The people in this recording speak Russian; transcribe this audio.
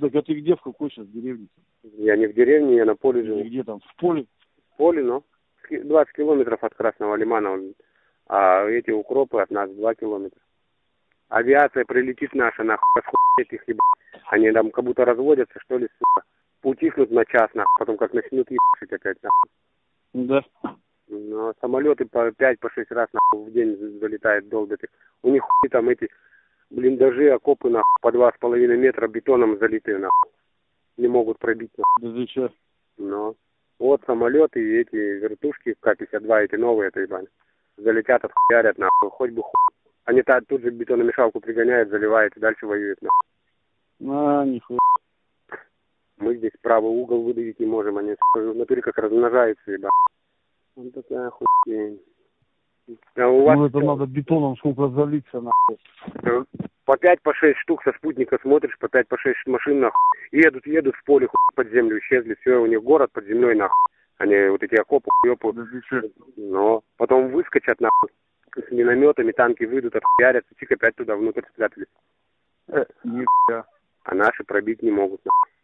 Так а ты где, в какой сейчас деревне? Я не в деревне, я на поле живу. где там? В поле? В поле, но 20 километров от Красного Лимана, а эти укропы от нас 2 километра. Авиация прилетит наша, нахуй, расхуеть их, ебать. Они там как будто разводятся, что ли, сука. Утихнут на час, нахуй, потом как начнут ебать опять, нахуй. Да. Но самолеты по 5 по 6 раз нахуй в день залетают, долбят их. У них хуй там эти блиндажи, окопы нахуй по два с половиной метра бетоном залитые нахуй. Не могут пробить нахуй. Да ты? Но вот самолеты и эти вертушки К-52, эти новые, это ебать. Залетят, отхуярят нахуй, хоть бы хуй. Они та- тут же бетономешалку пригоняют, заливают и дальше воюют нахуй. А, нихуя. Мы здесь правый угол выдавить не можем, они натуре как размножаются, ебать. Вот такая хуйня. А у вас Ну это надо бетоном сколько залиться, нахуй. по пять, по шесть штук со спутника смотришь, по пять, по шесть машин, нахуй. Едут, едут в поле, хуй, под землю исчезли, все, у них город под землей, нахуй. Они вот эти окопы, хуёпы, Да но потом выскочат, нахуй, с минометами, танки выйдут, отхуярятся, чик опять туда внутрь спрятались. Э, нихуя. А наши пробить не могут, нахуй.